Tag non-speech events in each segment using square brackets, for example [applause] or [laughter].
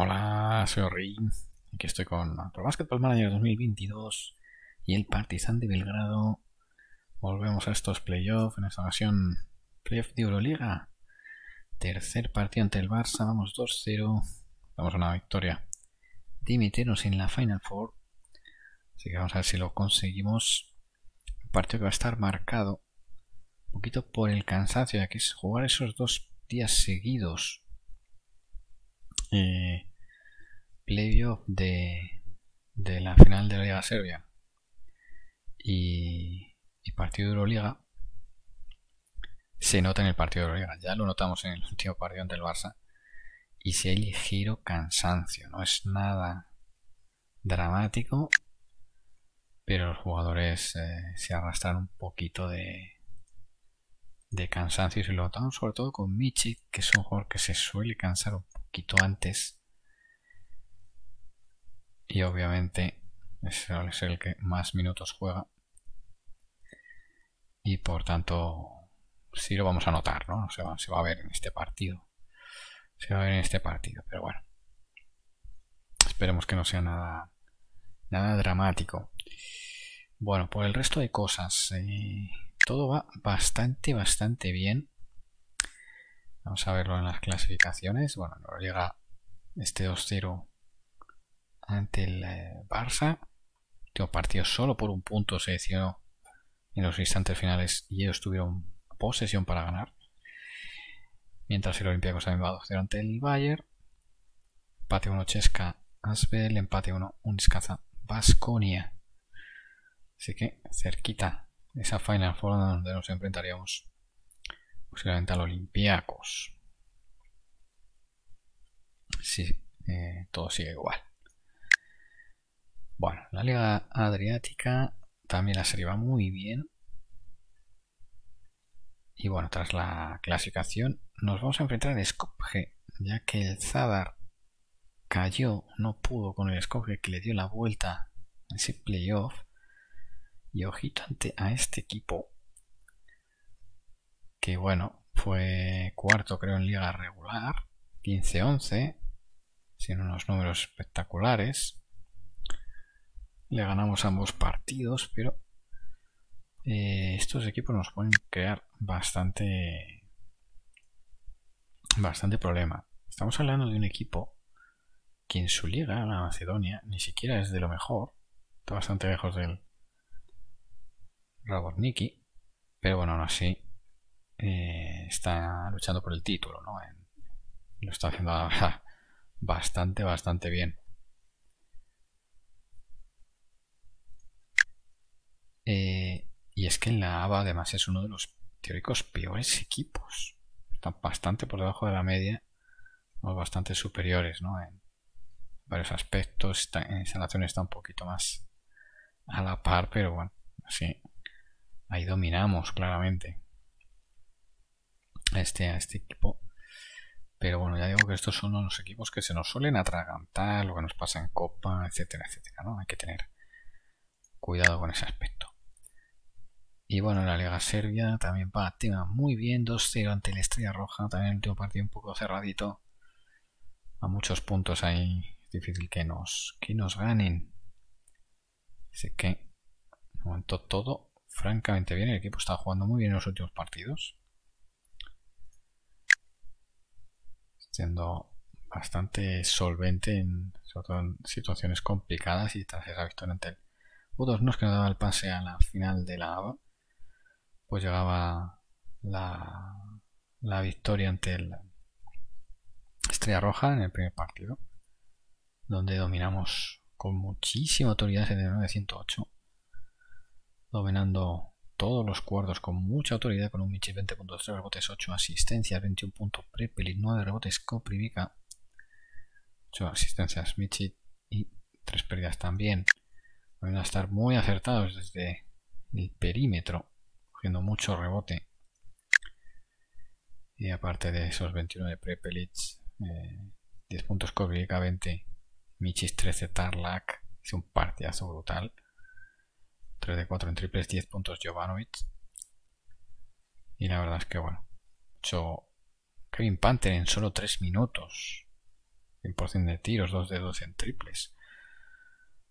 Hola, soy Ori. Aquí estoy con Pro Basketball Manager 2022 y el Partizan de Belgrado. Volvemos a estos playoffs, en esta ocasión playoff de Euroliga. Tercer partido ante el Barça, vamos 2-0. Vamos a una victoria de meternos en la Final Four. Así que vamos a ver si lo conseguimos. Un partido que va a estar marcado un poquito por el cansancio, ya que es jugar esos dos días seguidos eh, playoff de, de la final de la Liga Serbia y, partido de Euroliga se nota en el partido de Euroliga. Ya lo notamos en el último partido ante el Barça. Y si hay ligero cansancio, no es nada dramático, pero los jugadores eh, se arrastran un poquito de, de cansancio y se lo notamos sobre todo con Michi, que es un jugador que se suele cansar un poquito antes. Y obviamente es el que más minutos juega. Y por tanto, sí lo vamos a notar, ¿no? Se va, se va a ver en este partido. Se va a ver en este partido, pero bueno. Esperemos que no sea nada, nada dramático. Bueno, por el resto de cosas, eh, todo va bastante, bastante bien. Vamos a verlo en las clasificaciones. Bueno, no llega este 2-0 ante el eh, Barça. Tengo partido solo por un punto se decidió en los instantes finales y ellos tuvieron posesión para ganar. Mientras el Olympiacos también va 2-0 ante el Bayern. Empate 1 Chesca Asbel. Empate 1 Uniscaza Basconia. Así que cerquita esa Final Four donde nos enfrentaríamos posiblemente al Olympiacos. Sí, eh, todo sigue igual. Bueno, la Liga Adriática también la serie muy bien. Y bueno, tras la clasificación nos vamos a enfrentar al Skopje, ya que el Zadar cayó, no pudo con el Skopje que le dio la vuelta en ese playoff. Y ojito ante a este equipo, que bueno, fue cuarto creo en liga regular, 15-11, sin unos números espectaculares. Le ganamos ambos partidos, pero eh, estos equipos nos pueden crear bastante bastante problema. Estamos hablando de un equipo que en su liga, la Macedonia, ni siquiera es de lo mejor. Está bastante lejos del Raborniki. Pero bueno, aún así eh, está luchando por el título, ¿no? lo está haciendo bastante, bastante bien. Eh, y es que en la ABA además es uno de los teóricos peores equipos. Están bastante por debajo de la media, o bastante superiores, ¿no? En varios aspectos. en instalación está un poquito más a la par, pero bueno, así. Ahí dominamos claramente a este, este equipo. Pero bueno, ya digo que estos son los equipos que se nos suelen atragantar, lo que nos pasa en Copa, etcétera, etcétera, ¿no? Hay que tener cuidado con ese aspecto. Y bueno, la Liga Serbia también va tema muy bien, 2-0 ante la Estrella Roja, también el último partido un poco cerradito, a muchos puntos ahí, es difícil que nos, que nos ganen. Así que, de momento todo francamente bien, el equipo está jugando muy bien en los últimos partidos. siendo bastante solvente en, sobre todo en situaciones complicadas y tras esa victoria ante el U2 no es que no daba el pase a la final de la ABA pues llegaba la, la victoria ante el Estrella Roja en el primer partido donde dominamos con muchísima autoridad en el 908 dominando todos los cuartos con mucha autoridad con un Michi 20.3 rebotes, 8 asistencias, 21 puntos Prepeli, 9 rebotes Coprivica, 8 asistencias Michi y 3 pérdidas también. Van a estar muy acertados desde el perímetro, cogiendo mucho rebote. Y aparte de esos 21 de Prepelic, 10 puntos Coprivica, 20 Michis 13 Tarlac, es un partidazo brutal. 3 de 4 en triples, 10 puntos Jovanovic. Y la verdad es que, bueno, hecho Kevin Panther en solo 3 minutos. 100% de tiros, 2 de 12 en triples.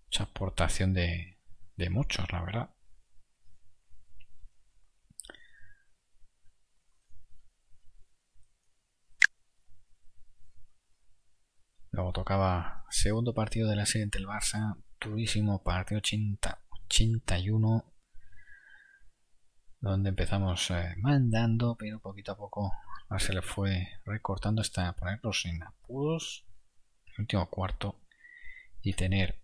Mucha aportación de, de muchos, la verdad. Luego tocaba segundo partido de la serie entre el Barça, durísimo partido 80, 81, donde empezamos eh, mandando, pero poquito a poco se le fue recortando hasta ponerlos en apuros, último cuarto, y tener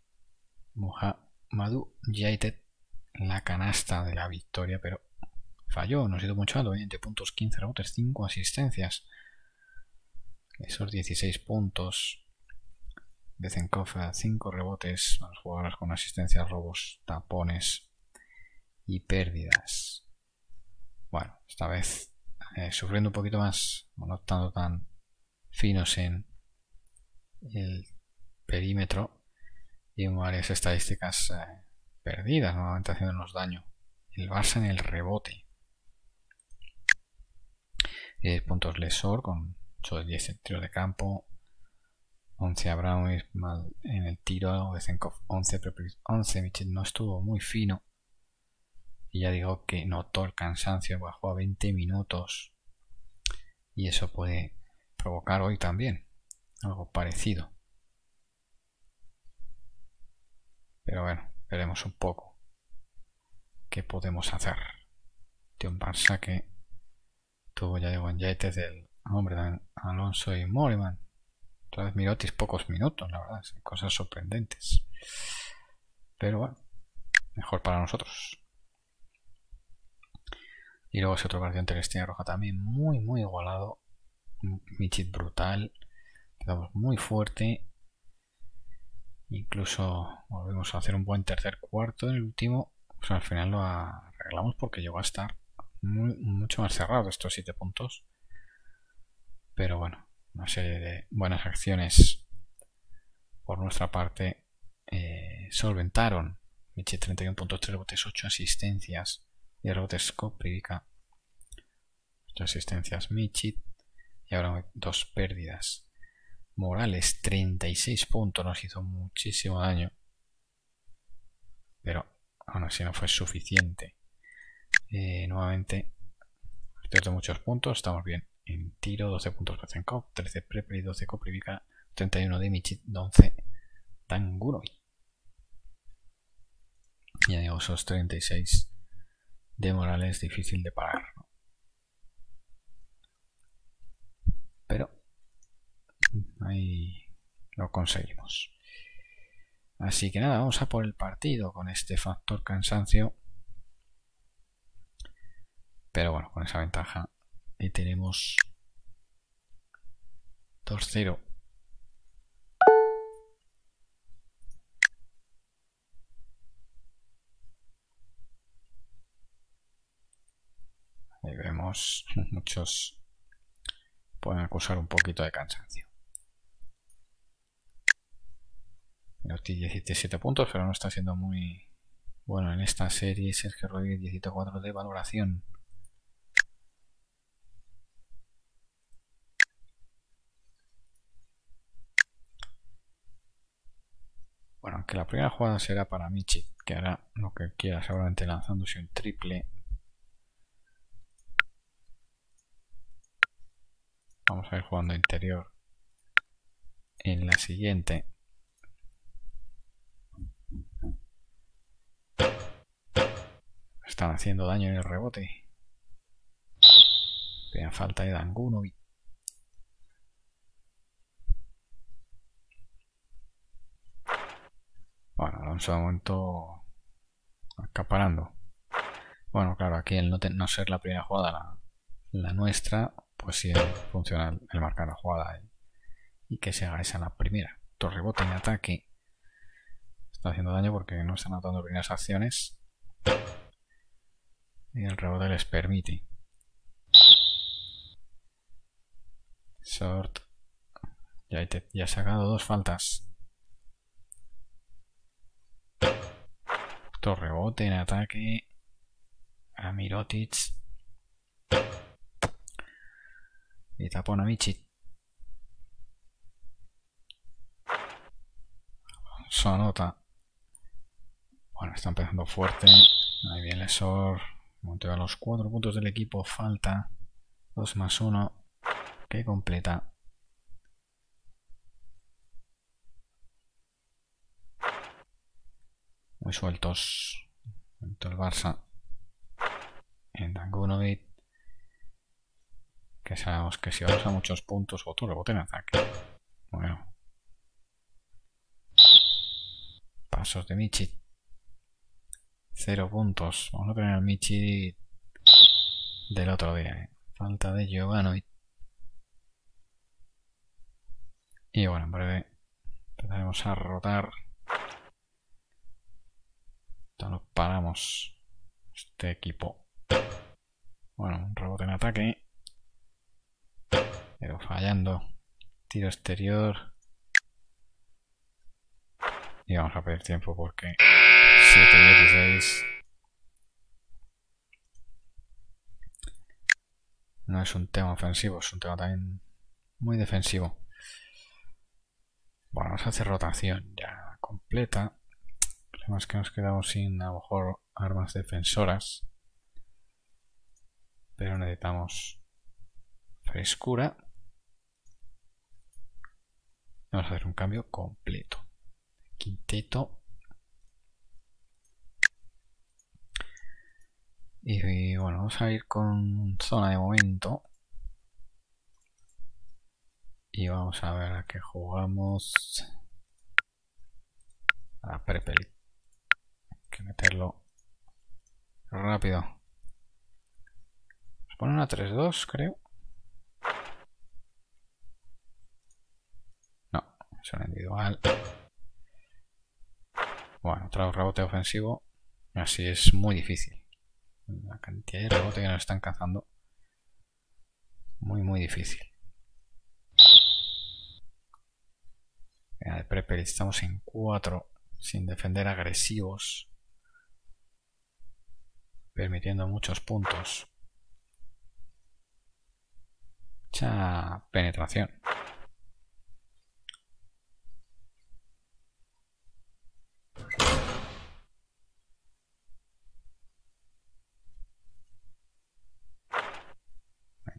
Madu Yaitet la canasta de la victoria, pero falló, no ha sido mucho 20 puntos, 15 rebotes, 5 asistencias. Esos 16 puntos Bezenkov 5 rebotes, los jugadores con asistencias, robos, tapones y pérdidas. Bueno, esta vez eh, sufriendo un poquito más, no estando tan finos en el perímetro y en varias estadísticas eh, perdidas, nuevamente haciéndonos daño. El Barça en el rebote. 10 puntos Lesor con 8 de 10 tiros de campo, 11 Abraham mal en el tiro, 11, 11 Michel no estuvo muy fino. Y ya digo que notó el cansancio, bajó a 20 minutos. Y eso puede provocar hoy también algo parecido. Pero bueno, veremos un poco qué podemos hacer. De un Barça que tuvo ya digo en del hombre de Alonso y Moriman otra vez Mirotis pocos minutos, la verdad, cosas sorprendentes. Pero bueno, mejor para nosotros. Y luego ese otro ante Estrella Roja también muy, muy igualado. Michit brutal. Quedamos muy fuerte. Incluso volvimos a hacer un buen tercer cuarto. En el último, pues al final lo arreglamos porque llegó a estar mucho más cerrado estos 7 puntos. Pero bueno, una serie de buenas acciones por nuestra parte eh, solventaron Michi 31.3 rebotes, 8 asistencias y rebotes Coprivica 8 asistencias Michi y ahora dos pérdidas. Morales 36 puntos nos hizo muchísimo daño. Pero aún así no fue suficiente. Eh, nuevamente de muchos puntos estamos bien en tiro, 12 puntos Bezenkov, 13 Prepri, 12 Koprivica, 31 de Michit, 11 Tanguroy. Y digo, esos 36 de Morales difícil de parar. Pero ahí lo conseguimos. Así que nada, vamos a por el partido con este factor cansancio. Pero bueno, con esa ventaja y tenemos 2-0. Ahí vemos [laughs] muchos pueden acusar un poquito de cansancio. tiene 17 puntos, pero no está siendo muy bueno en esta serie. Sergio Rodríguez 17 de valoración. Bueno, aunque la primera jugada será para Michi, que hará lo que quiera, seguramente lanzándose un triple. Vamos a ir jugando interior en la siguiente. Están haciendo daño en el rebote. Pega falta de Dangunovic. Alonso de momento acaparando. Bueno, claro, aquí el no, ser la primera jugada la, nuestra, pues sí funciona el, marcar la jugada y, que se haga esa la primera. Otro rebote en ataque. Está haciendo daño porque no están notando primeras acciones. Y el rebote les permite. Short. Ya, ya ha sacado dos faltas. Rebote en ataque a Mirotic. Y tapón a Michi. anota. Bueno, está empezando fuerte. Ahí viene Lesor. a los cuatro puntos del equipo. Falta 2 más 1. Que completa. Muy sueltos. El Barça. En Dangunovic. Que sabemos que si vamos a muchos puntos, otro rebote en ataque. Bueno. Pasos de Michi. Cero puntos. Vamos a tener el Michi del otro día. ¿eh? Falta de Giovanni. Y bueno, en breve empezaremos a rotar. Entonces nos paramos este equipo. Bueno, un rebote en ataque. Pero fallando. Tiro exterior. Y vamos a perder tiempo porque 7-16 no es un tema ofensivo, es un tema también muy defensivo. Bueno, vamos a hacer rotación ya completa. Además que nos quedamos sin a lo mejor armas defensoras. Pero necesitamos frescura. Vamos a hacer un cambio completo quinteto. Y, bueno, vamos a ir con zona de momento. Y vamos a ver a qué jugamos. A Prepeli. Que meterlo rápido. Nos ponen a 3-2, creo. No, es un individual. Bueno, otro rebote ofensivo. Así es muy difícil. La cantidad de rebote que nos están cazando. Muy, muy difícil. de Prepper estamos en 4 sin defender agresivos. Permitiendo muchos puntos. Mucha penetración.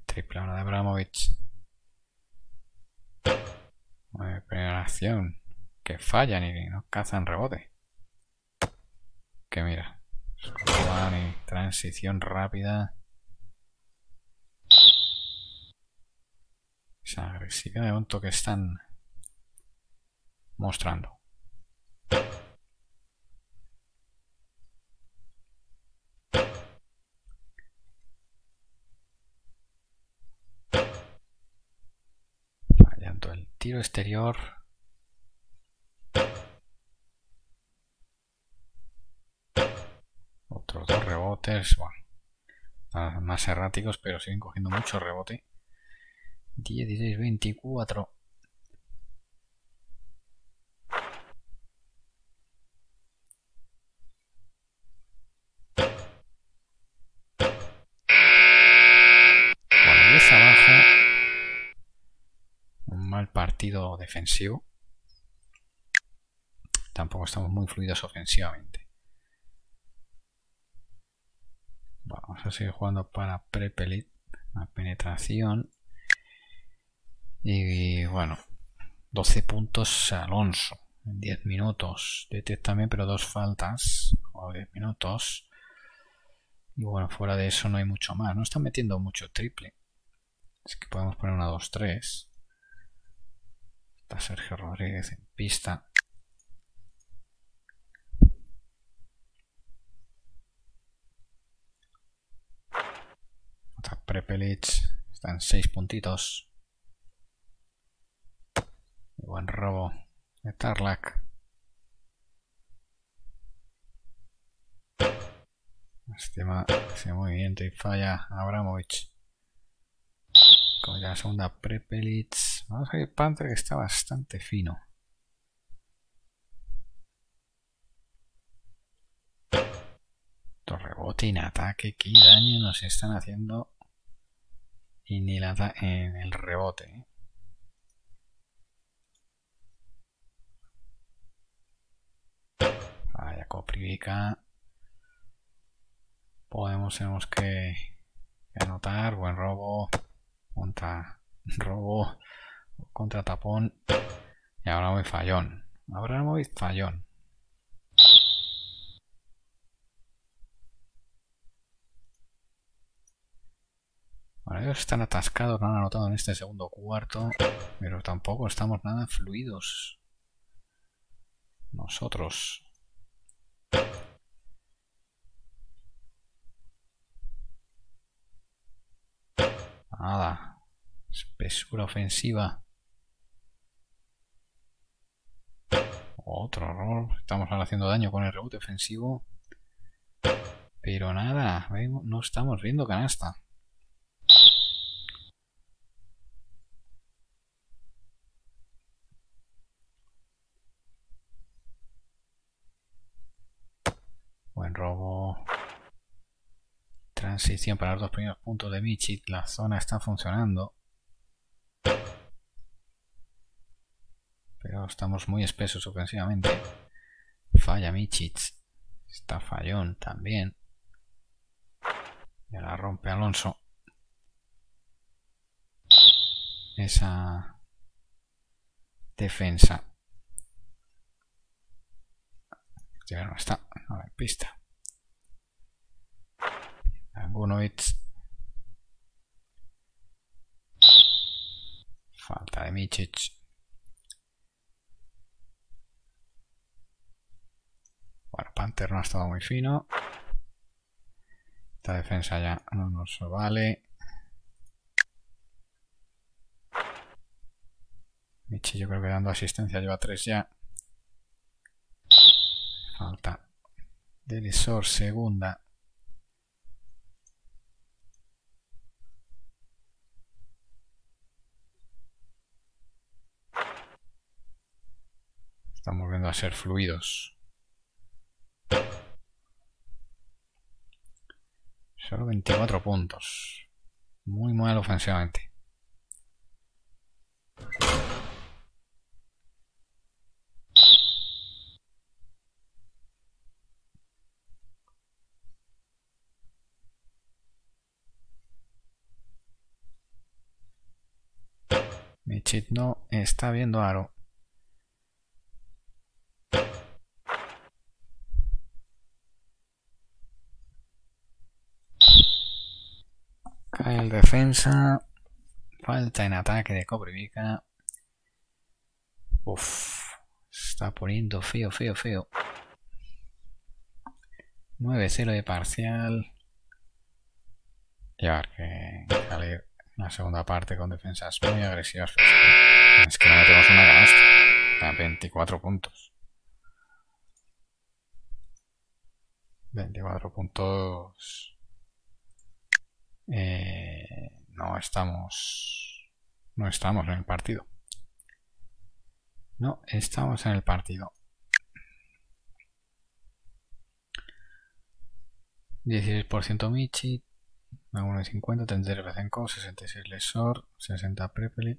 Triple de Abramovich. primera acción. Que fallan y no cazan rebote. Que mira. Transición rápida. Esa agresividad de momento que están mostrando. tiro exterior. Otros dos rebotes. Bueno, más erráticos, pero siguen cogiendo mucho rebote. 16, 24. partido defensivo. Tampoco estamos muy fluidos ofensivamente. Vamos a seguir jugando para Prepelit. La penetración. Y bueno, 12 puntos Alonso en 10 minutos. Detecta también, pero dos faltas. O 10 minutos. Y bueno, fuera de eso no hay mucho más. No están metiendo mucho triple. Es que podemos poner una 2-3. Está Sergio Rodríguez en pista. Está Prepelic. Están seis puntitos. buen robo de Tarlac. Estima ese movimiento y falla Abramovich. Con la segunda Prepelic. Vamos a ver Panther que está bastante fino. Rebote en ataque, qué daño nos están haciendo en el, en el rebote. ¿eh? Coprivica. Podemos, tenemos que, anotar. Buen robo. Contra robo. Contra tapón. Y ahora voy fallón. Ahora voy fallón. Bueno, ellos están atascados, no han anotado en este segundo cuarto, pero tampoco estamos nada fluidos. Nosotros. Nada. Espesura ofensiva. Otro error. Estamos ahora haciendo daño con el rebote ofensivo. Pero nada, no estamos viendo canasta. quedan 600 para los dos primeros puntos de Michi. La zona está funcionando. Pero estamos muy espesos ofensivamente. Falla Michit. Está fallón también. Y ahora rompe Alonso. Esa defensa. Ya no está. Ahora en pista. Bunovitz. Falta de Michic. Bueno, Panther no ha estado muy fino. Esta defensa ya no nos vale. Michi yo creo que dando asistencia lleva tres ya. Falta Delisor segunda. Estamos viendo a ser fluidos. Solo 24 puntos. Muy mal ofensivamente. Michit no está viendo aro. Cae el defensa. Falta en ataque de Cobrivica. Uf. está poniendo feo, feo, feo. 9-0 de parcial. Y a ver que salir la segunda parte con defensas muy agresivas. Es que no metemos una canasta. 24 puntos. 24 puntos. Eh, no estamos. No estamos en el partido. No estamos en el partido. 16% Michi, 1.50, 33 Bezenko, 66 Lesor, 60 Prepeli,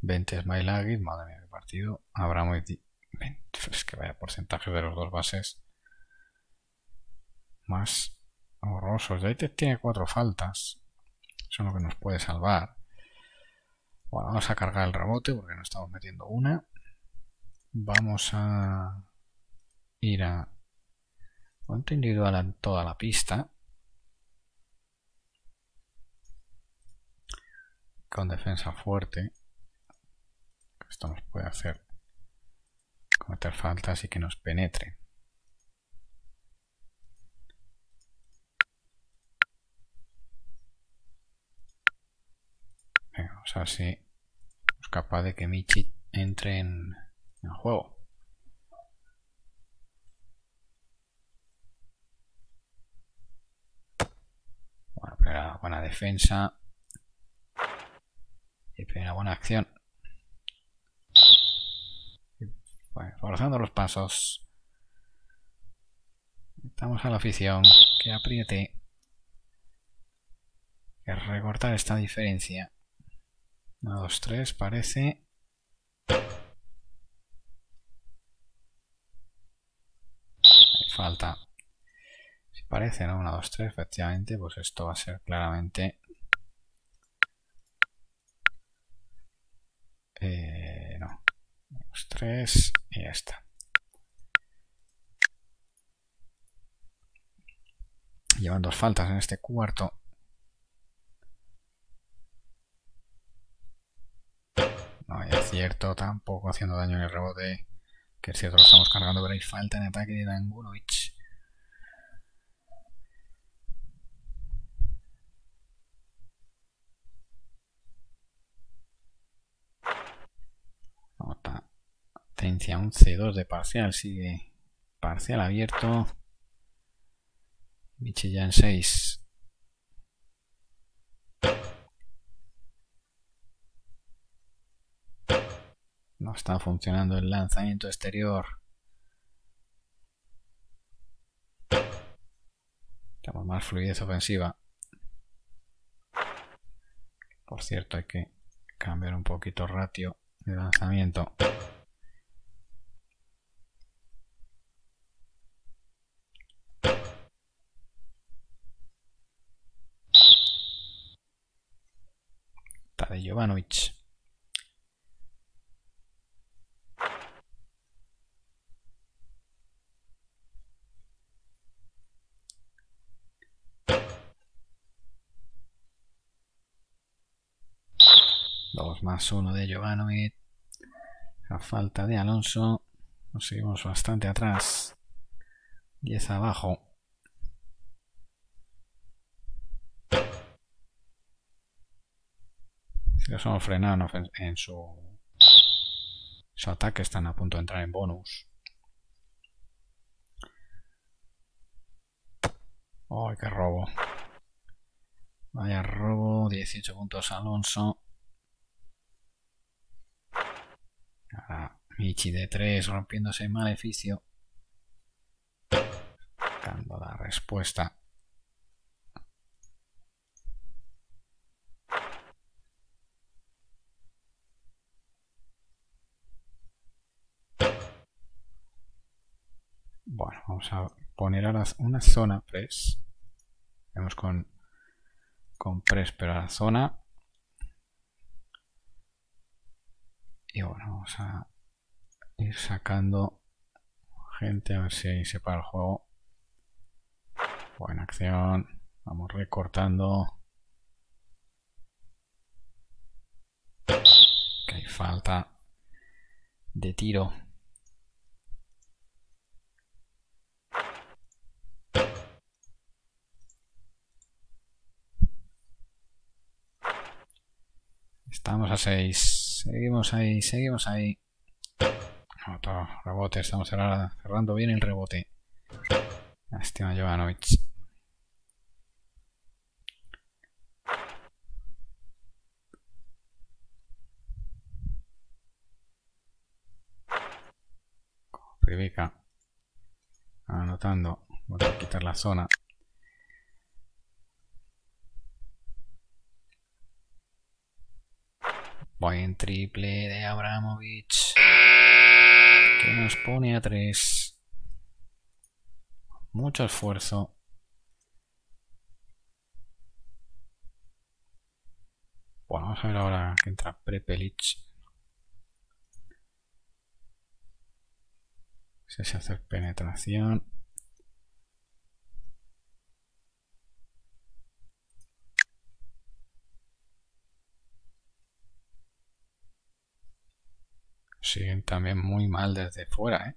20 Smailagis, madre mía, qué partido. muy es que vaya porcentaje de los dos bases más horrorosos. te tiene cuatro faltas, eso es lo que nos puede salvar. Bueno, vamos a cargar el rebote porque no estamos metiendo una. Vamos a ir a individual en toda la pista. con defensa fuerte. Esto nos puede hacer cometer faltas y que nos penetre. Vamos a ver si es capaz de que Michi entre en, el juego. Bueno, pero buena defensa. Y primera buena acción. Bueno, forzando los pasos. Estamos a la afición. Que apriete. Que recortar esta diferencia. 1, 2, 3, parece. Falta. Si parece, ¿no? 1, 2, 3, efectivamente, pues esto va a ser claramente... Eh, no. 1, 2, 3 y ya está. Llevan dos faltas en este cuarto. No hay acierto tampoco haciendo daño en el rebote. Que es cierto, lo estamos cargando, pero hay falta en ataque de Dangunovic. Nota 13 a 11, 2 de parcial, sigue parcial abierto. Michi ya en 6. Está funcionando el lanzamiento exterior. Tenemos más fluidez ofensiva. Por cierto, hay que cambiar un poquito el ratio de lanzamiento. de Jovanovic. más uno de Giovanni. A falta de Alonso. Nos seguimos bastante atrás. 10 abajo. Si los hemos frenado en su, su ataque, están a punto de entrar en bonus. ¡Ay, qué robo! Vaya robo, 18 puntos Alonso. Michi de 3 rompiéndose en maleficio. Dando la respuesta. Bueno, vamos a poner ahora una zona press. Vemos con, con press, pero a la zona y bueno, vamos a ir sacando gente a ver si ahí se para el juego. Buena acción. Vamos recortando. Que hay falta de tiro. Estamos a 6. Seguimos ahí, seguimos ahí. Otro rebote, estamos cerrando bien el rebote. Lástima Jovanovic. Privica. Anotando. Voy a quitar la zona. Buen triple de Abramovich. Que nos pone a 3. Mucho esfuerzo. Bueno, vamos a ver ahora que entra Prepelich. No sé si penetración. siguen también muy mal desde fuera. ¿eh?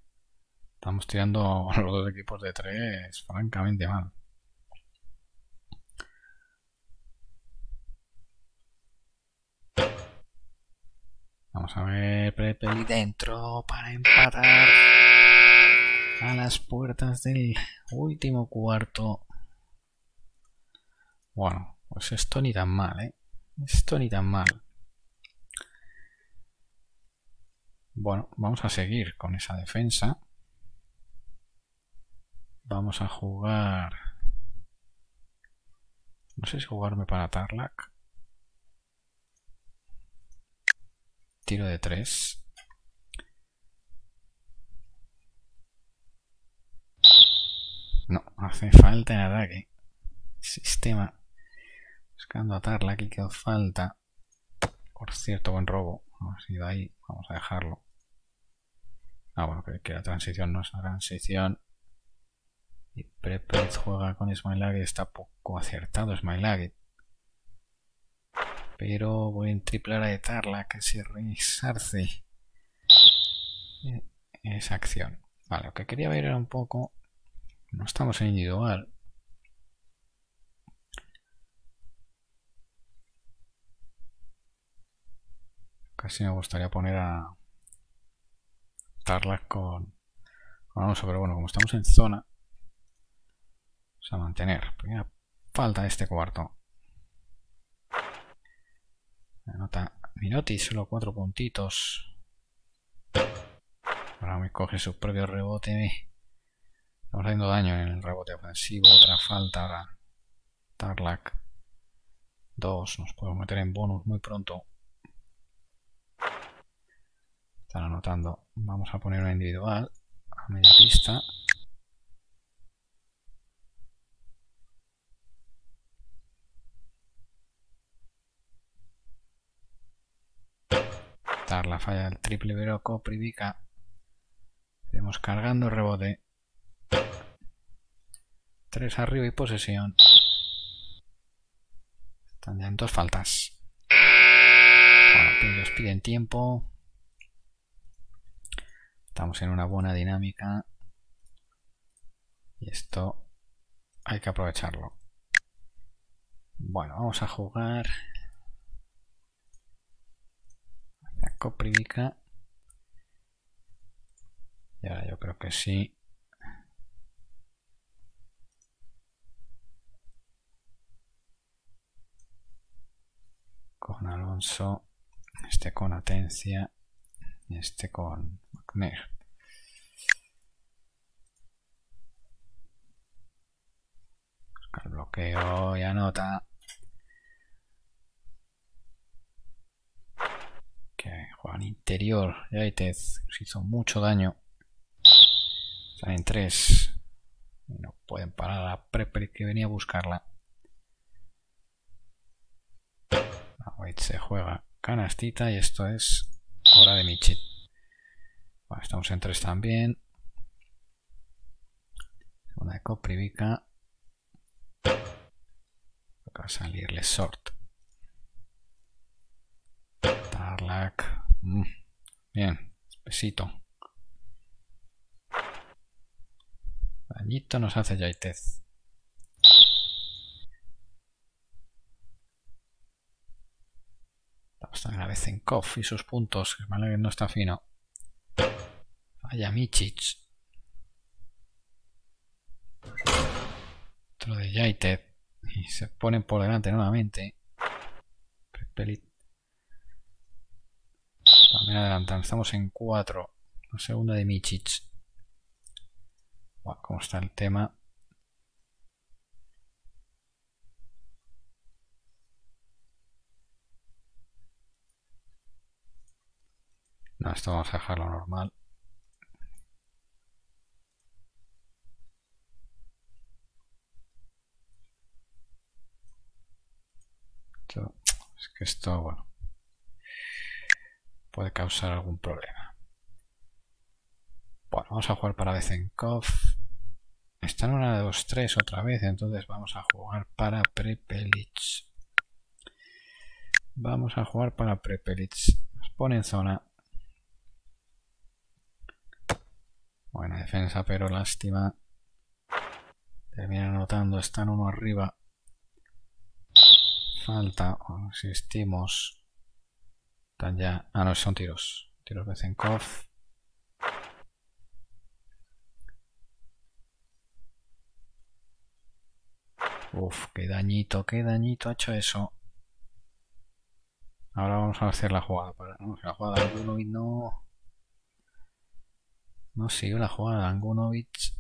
Estamos tirando [laughs] los dos equipos de tres francamente mal. Vamos a ver, Pepe y dentro para empatar a las puertas del último cuarto. Bueno, pues esto ni tan mal, ¿eh? Esto ni tan mal. Bueno, vamos a seguir con esa defensa. Vamos a jugar... No sé si jugarme para Tarlac. Tiro de 3. No, hace falta en ataque. Sistema. Buscando a Tarlac y quedó falta. Por cierto, buen robo. Hemos ido ahí. Vamos a dejarlo. Ah, bueno, que, la transición no es una transición. Y Prepez juega con Smiley. Está poco acertado Smiley. Pero voy a triplar a etarla que se resarce esa acción. Vale, lo que quería ver era un poco... No estamos en individual. Casi me gustaría poner a Tarlac con, con Alonso, pero bueno, como estamos en zona, vamos a mantener. Primera falta de este cuarto. Anota Minotti, solo cuatro puntitos. Ahora me coge su propio rebote. Estamos haciendo daño en el rebote ofensivo. Otra falta ahora. Tarlac. Dos. Nos podemos meter en bonus muy pronto. Están anotando. Vamos a poner una individual a media pista. Dar la falla del triple Veroco, Privica. Seguimos cargando rebote. Tres arriba y posesión. Están ya en dos faltas. Bueno, ellos piden tiempo. Estamos en una buena dinámica. Y esto hay que aprovecharlo. Bueno, vamos a jugar. Hacia Coprivica. Y ahora yo creo que sí. Con Alonso. Este con Atencia este con McNair. el bloqueo y anota. Que juega en interior. Yaitez se hizo mucho daño. Están en tres. No pueden parar a Prepper que venía a buscarla. Wait se juega canastita y esto es Hora de Michit. estamos en tres también. Una de Coprivica. Va a salirle Sort. Tarlac. Mm, bien, besito. Dañito nos hace Yaitez. Están a vez en Koff y sus puntos. Que que no está fino. Vaya Michich. Otro de Yaited. Y se ponen por delante nuevamente. También adelantan. Estamos en 4. La segunda de Michich. ¿Cómo está el tema? No, esto vamos a dejarlo normal. es que esto, bueno, puede causar algún problema. Bueno, vamos a jugar para Bezenkov. Está en una de los tres otra vez, entonces vamos a jugar para Prepelic. Vamos a jugar para Prepelic. Nos pone en zona. Buena defensa, pero lástima. Termina anotando, están uno arriba. Falta, insistimos. Están ya. Ah, no, son tiros. Tiros de Zenkov. Uf, qué dañito, qué dañito ha hecho eso. Ahora vamos a hacer la jugada. Para... No, la jugada y no. No sigue la jugada Angunovic.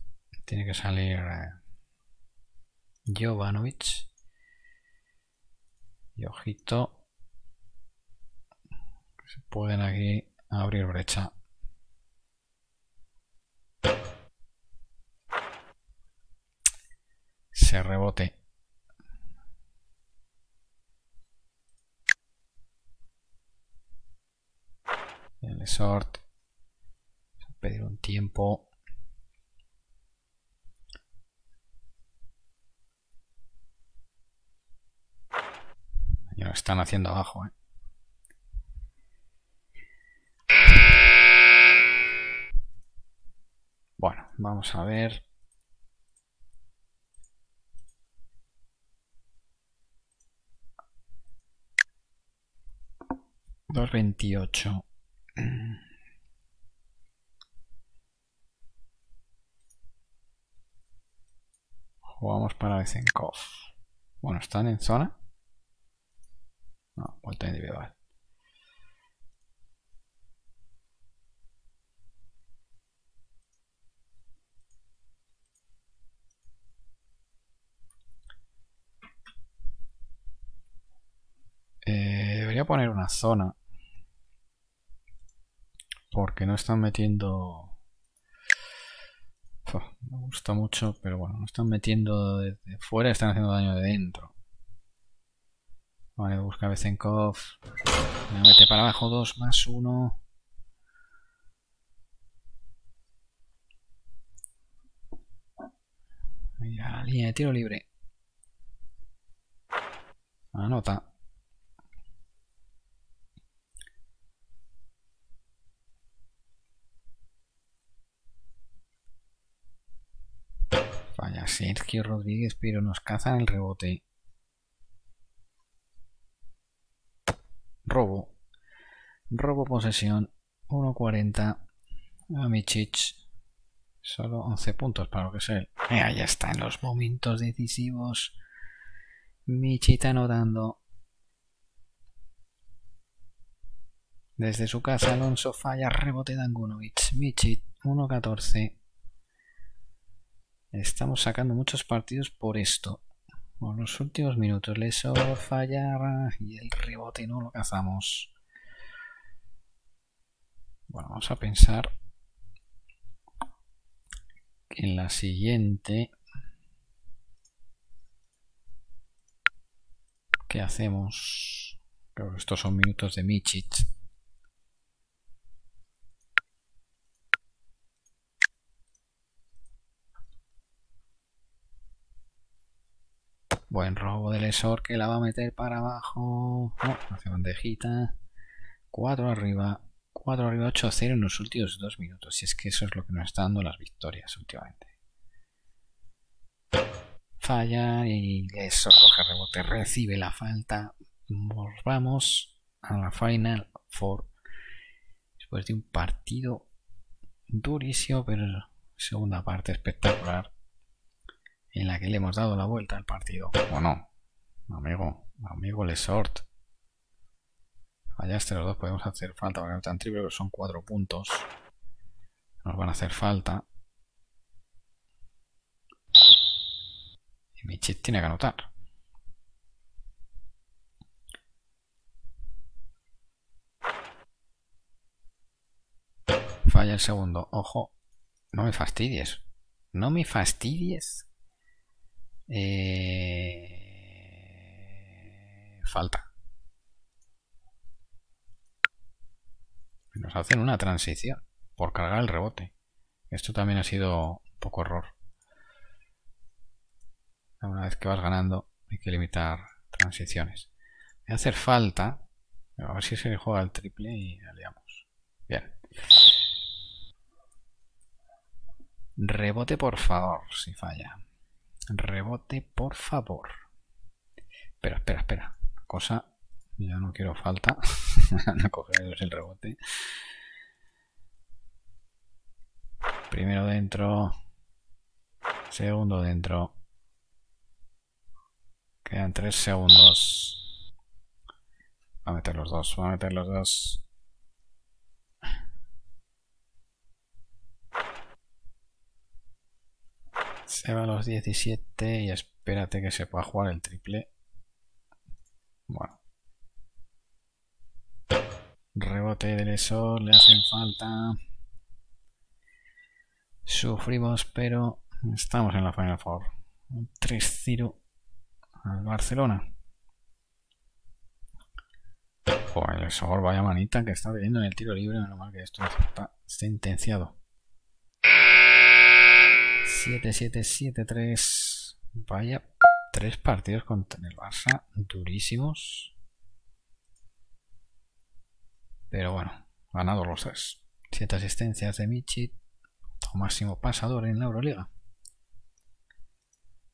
Tiene que salir eh, Jovanovic. Y ojito. Se pueden aquí abrir brecha. ese rebote. El sort. Pedir un tiempo. Lo están haciendo abajo, ¿eh? Bueno, vamos a ver. Dos veintiocho. Jugamos para Bezenkov. Bueno, están en zona. No, vuelta individual. Eh, debería poner una zona. Porque no están metiendo... me gusta mucho, pero bueno, no están metiendo desde fuera, están haciendo daño de dentro. Vale, busca Bezenkov. Me mete para abajo 2 más 1. Mira línea de tiro libre. Anota. Falla Sergio Rodríguez, pero nos cazan el rebote. Robo. Robo posesión. 1.40. A Michich. Solo 11 puntos para lo que es él. Eh, ahí está en los momentos decisivos. Michita anotando. Desde su casa Alonso falla rebote de Angunovic. Michit 1.14. Estamos sacando muchos partidos por esto. Por los últimos minutos le sobra fallar y el rebote no lo cazamos. Bueno, vamos a pensar en la siguiente. ¿Qué hacemos? Creo que estos son minutos de Michit. Buen robo del Esor que la va a meter para abajo. No, hace bandejita. 4 arriba. 4 arriba, 8-0 en los últimos 2 minutos. Y es que eso es lo que nos está dando las victorias últimamente. Falla y eso coge rebote. Recibe la falta. Vamos a la Final Four. Después de un partido durísimo, pero segunda parte espectacular en la que le hemos dado la vuelta al partido. ¿O no? Amigo, amigo Lesort. Fallaste los dos, podemos hacer falta para tan triple, pero son cuatro puntos. Nos van a hacer falta. Y Michit tiene que anotar. Falla el segundo. Ojo. No me fastidies. No me fastidies. Eh, falta. Nos hacen una transición por cargar el rebote. Esto también ha sido un poco error. Una vez que vas ganando hay que limitar transiciones. A hacer falta. A ver si se le juega el triple y aliamos. Bien. Rebote por favor, si falla. Rebote, por favor. Espera, espera, espera. Cosa. Ya no quiero falta. [laughs] no coger el rebote. Primero dentro. Segundo dentro. Quedan tres segundos. Va a meter los dos. Va a meter los dos. Se va a los 17 y espérate que se pueda jugar el triple. Bueno. Rebote del ESO, le hacen falta. Sufrimos, pero estamos en la Final Four. Un 3-0 al Barcelona. Joder, el Sogor vaya manita que está teniendo en el tiro libre. Menos mal que esto está sentenciado. 7-7-7-3. Vaya tres partidos contra el Barça durísimos. Pero bueno, ganado los tres. Siete asistencias de Michi, máximo pasador en la Euroliga.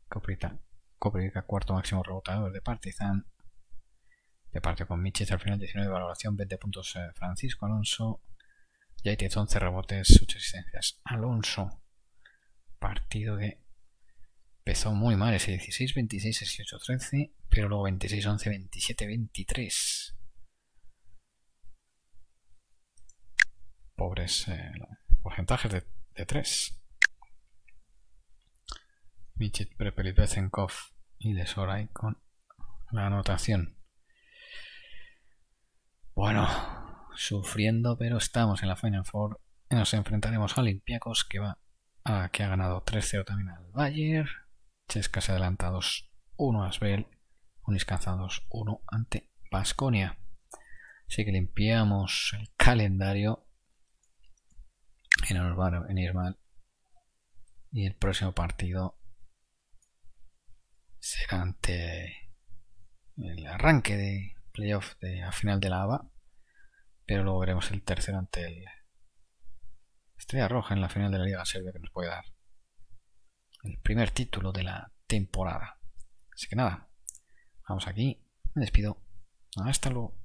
Coprica, cuarto máximo rebotador de Partizan. De parte con Michit al final 19 de valoración, 20 puntos eh, Francisco Alonso. Yaitez 11 rebotes, 8 asistencias. Alonso. Partido que empezó muy mal ese 16, 26, 18, 13, pero luego 26, 11, 27, 23. Pobres eh, porcentajes de, de 3. Michit, Prepelit, Bezenkov y de Soray con la anotación. Bueno, sufriendo, pero estamos en la Final Four. Nos enfrentaremos a Olympiacos que va a, que ha ganado 3-0 también al Bayern. Chescas adelantados 1 a Asbel. Unis cansados 1 ante Basconia. Así que limpiamos el calendario y no nos va a venir mal. Y el próximo partido será ante el arranque de playoff de, a final de la ABA. Pero luego veremos el tercero ante el Estrella Roja en la final de la Liga Serbia que nos puede dar el primer título de la temporada. Así que nada, vamos aquí, me despido. Hasta luego.